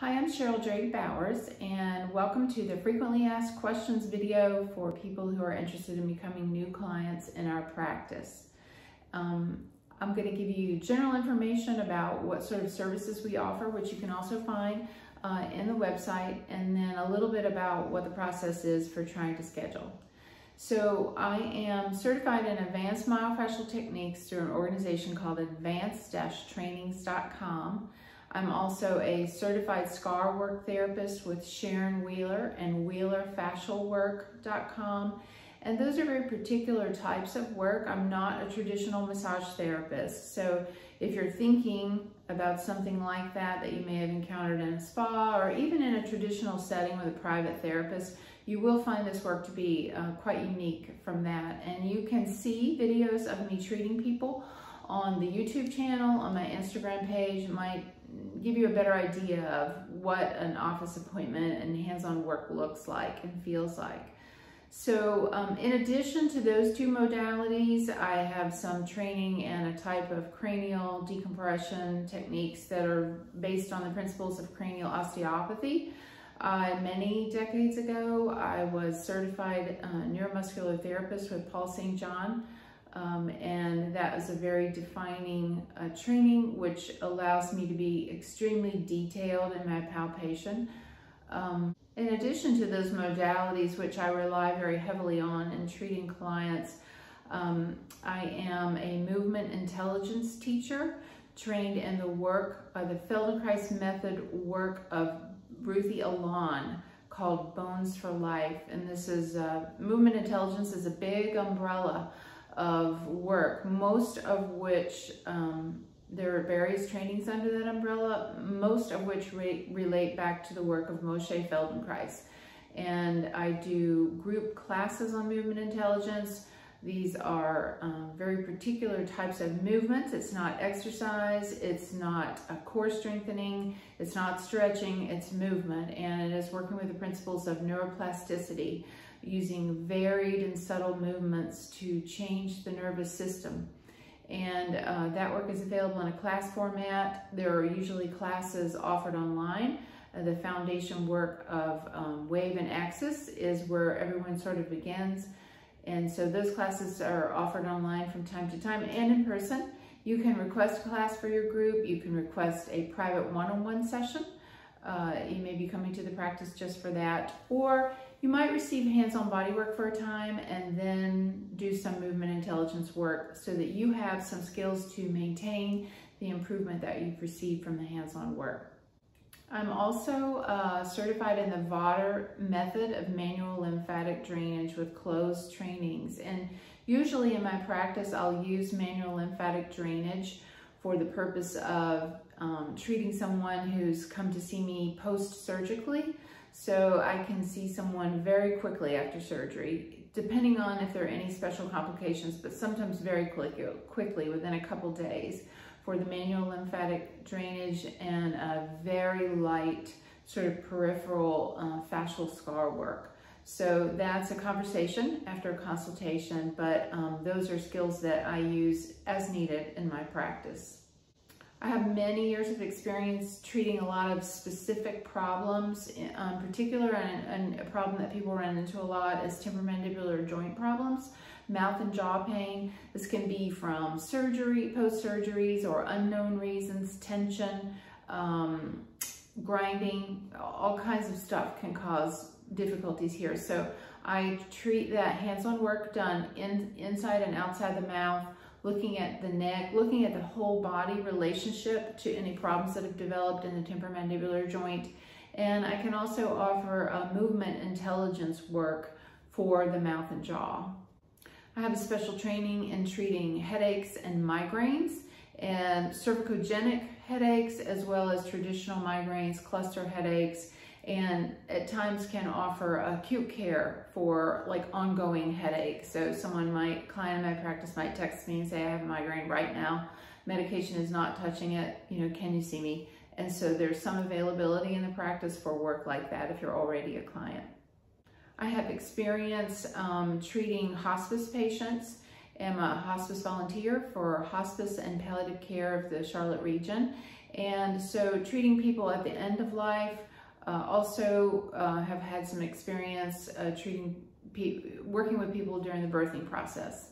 Hi, I'm Cheryl Drake Bowers and welcome to the frequently asked questions video for people who are interested in becoming new clients in our practice. Um, I'm going to give you general information about what sort of services we offer, which you can also find uh, in the website, and then a little bit about what the process is for trying to schedule. So I am certified in advanced myofascial techniques through an organization called advanced-trainings.com. I'm also a certified scar work therapist with Sharon Wheeler and wheelerfascialwork.com. And those are very particular types of work. I'm not a traditional massage therapist. So if you're thinking about something like that that you may have encountered in a spa or even in a traditional setting with a private therapist, you will find this work to be uh, quite unique from that. And you can see videos of me treating people on the YouTube channel, on my Instagram page. Might give you a better idea of what an office appointment and hands-on work looks like and feels like. So um, in addition to those two modalities, I have some training and a type of cranial decompression techniques that are based on the principles of cranial osteopathy. Uh, many decades ago, I was certified uh, neuromuscular therapist with Paul St. John, um, and that is a very defining uh, training which allows me to be extremely detailed in my palpation. Um, in addition to those modalities, which I rely very heavily on in treating clients, um, I am a movement intelligence teacher trained in the work, uh, the Feldenkrais method work of Ruthy Alon called Bones for Life. And this is, uh, movement intelligence is a big umbrella of work, most of which, um, there are various trainings under that umbrella, most of which re relate back to the work of Moshe Feldenkrais. And I do group classes on movement intelligence, these are um, very particular types of movements. It's not exercise, it's not a core strengthening, it's not stretching, it's movement. And it is working with the principles of neuroplasticity, using varied and subtle movements to change the nervous system. And uh, that work is available in a class format. There are usually classes offered online. Uh, the foundation work of um, Wave and Axis is where everyone sort of begins. And so those classes are offered online from time to time and in person. You can request a class for your group. You can request a private one-on-one -on -one session. Uh, you may be coming to the practice just for that. Or you might receive hands-on body work for a time and then do some movement intelligence work so that you have some skills to maintain the improvement that you've received from the hands-on work. I'm also uh, certified in the Vodder method of manual lymphatic drainage with Klose trainings. And usually in my practice, I'll use manual lymphatic drainage for the purpose of um, treating someone who's come to see me post-surgically. So I can see someone very quickly after surgery, depending on if there are any special complications, but sometimes very quick, quickly within a couple days for the manual lymphatic drainage and a very light sort of peripheral uh, fascial scar work. So that's a conversation after a consultation, but um, those are skills that I use as needed in my practice. I have many years of experience treating a lot of specific problems. In um, particular, and, and a problem that people run into a lot is temporomandibular joint problems mouth and jaw pain. This can be from surgery, post-surgeries, or unknown reasons, tension, um, grinding, all kinds of stuff can cause difficulties here. So I treat that hands-on work done in, inside and outside the mouth, looking at the neck, looking at the whole body relationship to any problems that have developed in the temporomandibular joint. And I can also offer a movement intelligence work for the mouth and jaw. I have a special training in treating headaches and migraines and cervicogenic headaches as well as traditional migraines, cluster headaches, and at times can offer acute care for like ongoing headache. So someone might, client in my practice might text me and say, I have a migraine right now. Medication is not touching it. You know, can you see me? And so there's some availability in the practice for work like that if you're already a client. I have experience um, treating hospice patients. I'm a hospice volunteer for hospice and palliative care of the Charlotte region. And so treating people at the end of life, uh, also uh, have had some experience uh, treating, working with people during the birthing process.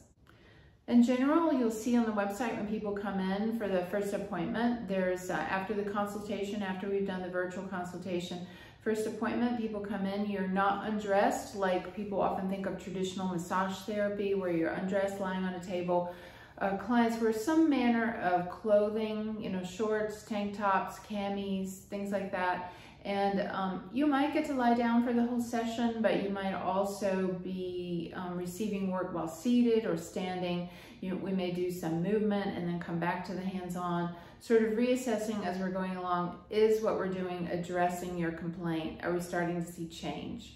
In general, you'll see on the website when people come in for the first appointment, there's uh, after the consultation, after we've done the virtual consultation, first appointment, people come in, you're not undressed like people often think of traditional massage therapy where you're undressed lying on a table. Uh, clients wear some manner of clothing, you know, shorts, tank tops, camis, things like that. And um, you might get to lie down for the whole session, but you might also be um, receiving work while seated or standing. You know, we may do some movement and then come back to the hands-on. Sort of reassessing as we're going along, is what we're doing addressing your complaint? Are we starting to see change?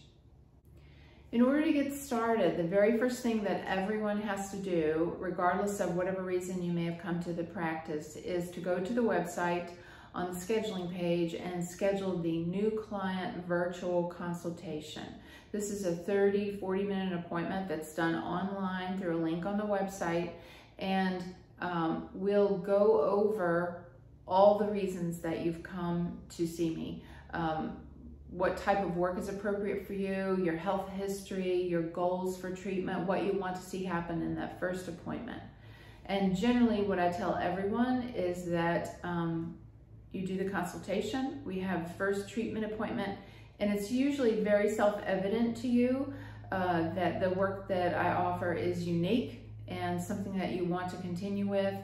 In order to get started, the very first thing that everyone has to do, regardless of whatever reason you may have come to the practice, is to go to the website, on the scheduling page and schedule the new client virtual consultation. This is a 30, 40 minute appointment that's done online through a link on the website and um, we'll go over all the reasons that you've come to see me. Um, what type of work is appropriate for you, your health history, your goals for treatment, what you want to see happen in that first appointment. And generally what I tell everyone is that um, you do the consultation, we have first treatment appointment, and it's usually very self-evident to you uh, that the work that I offer is unique and something that you want to continue with,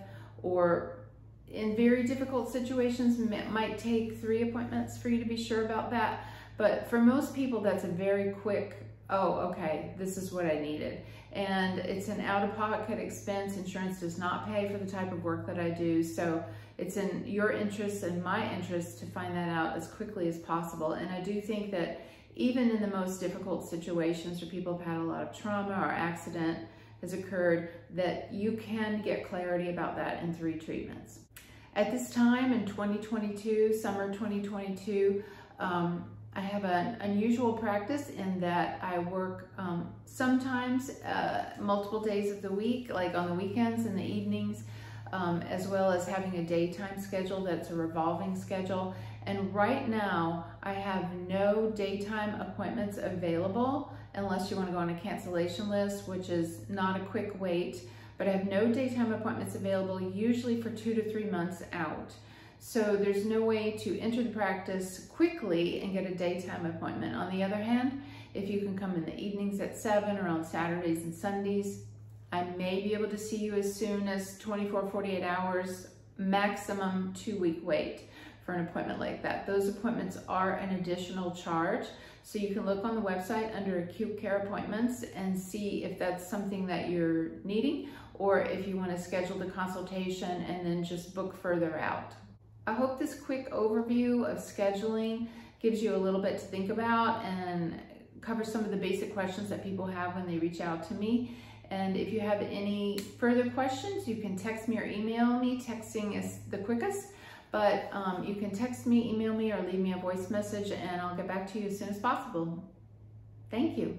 or in very difficult situations, it might take three appointments for you to be sure about that. But for most people, that's a very quick, oh, okay, this is what I needed. And it's an out-of-pocket expense. Insurance does not pay for the type of work that I do. So it's in your interest and my interest to find that out as quickly as possible. And I do think that even in the most difficult situations where people have had a lot of trauma or accident has occurred, that you can get clarity about that in three treatments. At this time in 2022, summer 2022, um, I have an unusual practice in that I work um, sometimes uh, multiple days of the week, like on the weekends and the evenings, um, as well as having a daytime schedule that's a revolving schedule. And right now, I have no daytime appointments available unless you want to go on a cancellation list, which is not a quick wait. But I have no daytime appointments available, usually for two to three months out. So there's no way to enter the practice quickly and get a daytime appointment. On the other hand, if you can come in the evenings at 7 or on Saturdays and Sundays, I may be able to see you as soon as 24, 48 hours, maximum two week wait for an appointment like that. Those appointments are an additional charge. So you can look on the website under acute care appointments and see if that's something that you're needing or if you want to schedule the consultation and then just book further out. I hope this quick overview of scheduling gives you a little bit to think about and covers some of the basic questions that people have when they reach out to me. And if you have any further questions, you can text me or email me. Texting is the quickest, but um, you can text me, email me, or leave me a voice message, and I'll get back to you as soon as possible. Thank you.